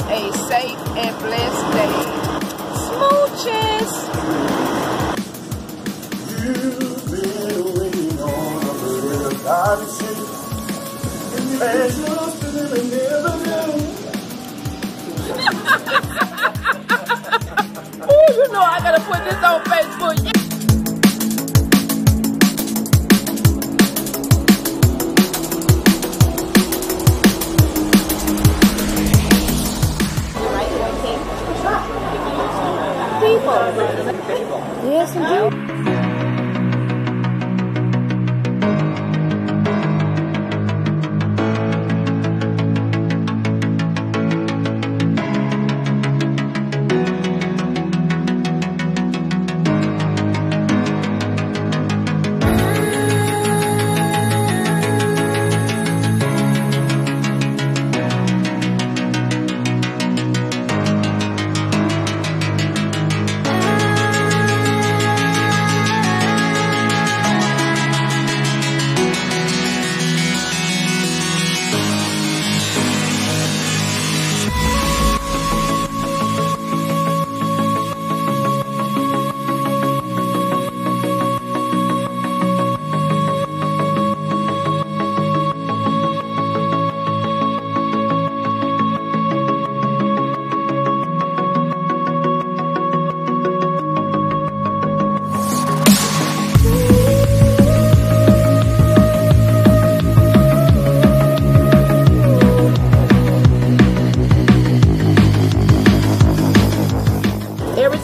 safe and blessed day. Smooches. A a. Ooh, you know I gotta put this on Facebook.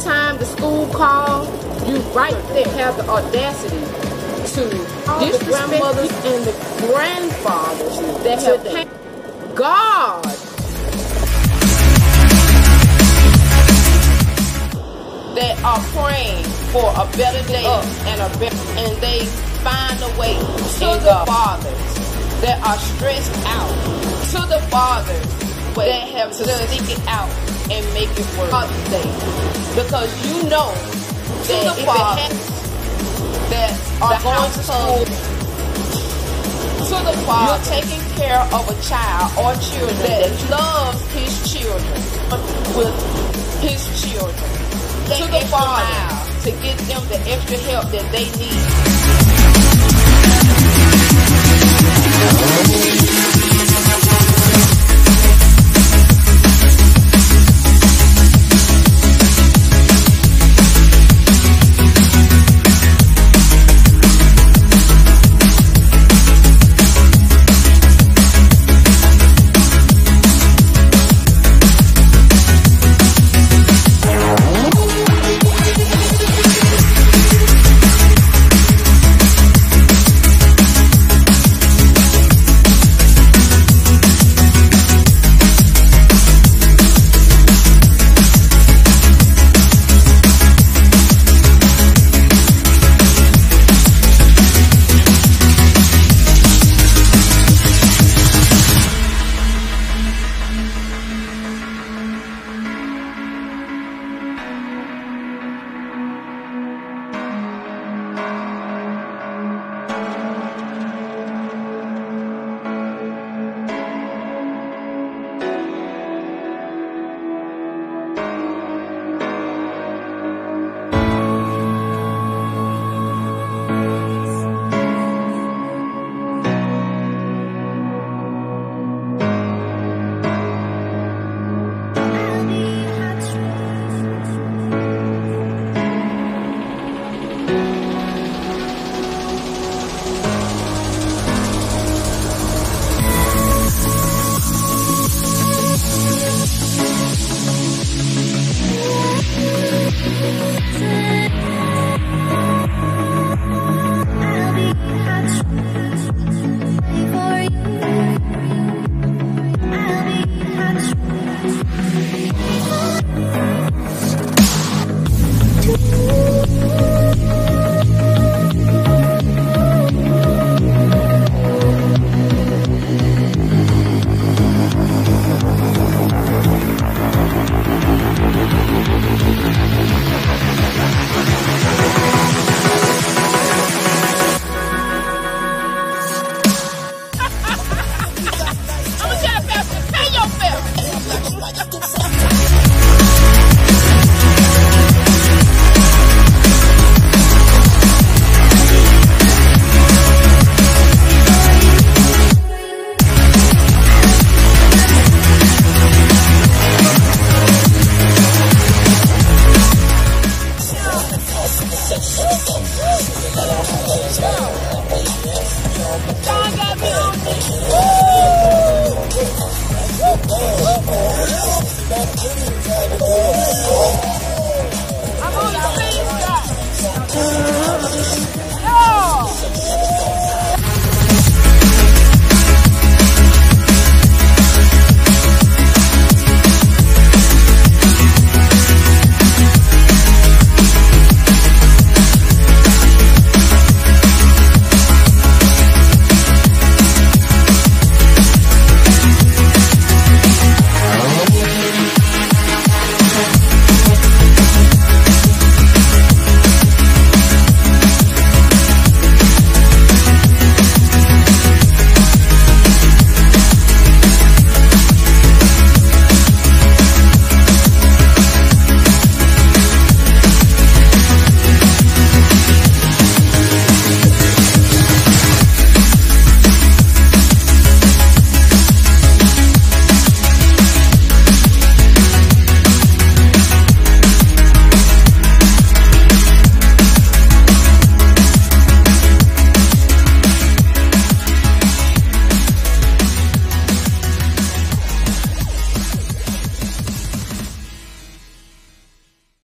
Time the school calls, you right there have the audacity to disrespect the grandmothers and the grandfathers that have paid God. That are praying for a better day oh. and a better, and they find a way to the fathers that are stressed out, to the fathers that have to stick it out and make it work. Because you know that if it that are going to school, to the father, you're taking care of a child or children that loves his children with his children. to the father to get them the extra help that they need.